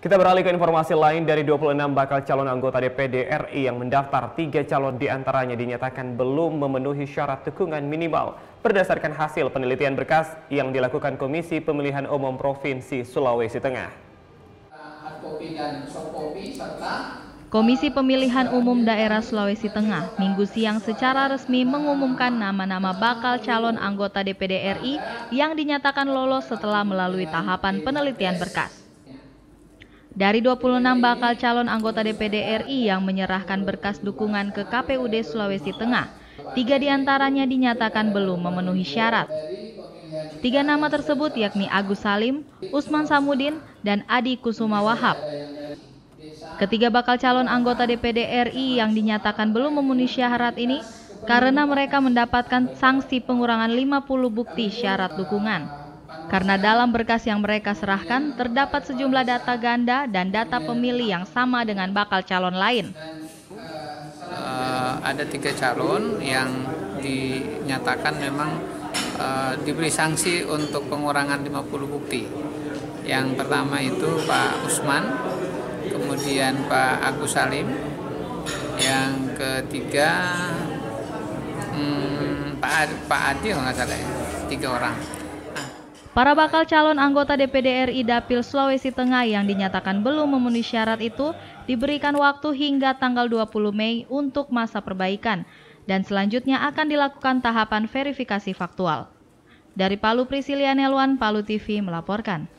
Kita beralih ke informasi lain dari 26 bakal calon anggota DPD RI yang mendaftar, tiga calon di antaranya dinyatakan belum memenuhi syarat dukungan minimal berdasarkan hasil penelitian berkas yang dilakukan Komisi Pemilihan Umum Provinsi Sulawesi Tengah. Komisi Pemilihan Umum Daerah Sulawesi Tengah minggu siang secara resmi mengumumkan nama-nama bakal calon anggota DPD RI yang dinyatakan lolos setelah melalui tahapan penelitian berkas. Dari 26 bakal calon anggota DPD RI yang menyerahkan berkas dukungan ke KPUD Sulawesi Tengah, tiga di antaranya dinyatakan belum memenuhi syarat. Tiga nama tersebut yakni Agus Salim, Usman Samudin, dan Adi Kusuma Wahab. Ketiga bakal calon anggota DPD RI yang dinyatakan belum memenuhi syarat ini karena mereka mendapatkan sanksi pengurangan 50 bukti syarat dukungan. Karena dalam berkas yang mereka serahkan terdapat sejumlah data ganda dan data pemilih yang sama dengan bakal calon lain. Uh, ada tiga calon yang dinyatakan memang uh, diberi sanksi untuk pengurangan 50 bukti. Yang pertama itu Pak Usman, kemudian Pak Agus Salim, yang ketiga hmm, Pak Pak Adi nggak salah ya, tiga orang. Para bakal calon anggota DPD RI Dapil Sulawesi Tengah yang dinyatakan belum memenuhi syarat itu diberikan waktu hingga tanggal 20 Mei untuk masa perbaikan dan selanjutnya akan dilakukan tahapan verifikasi faktual. Dari Palu Priscilian Palu TV melaporkan.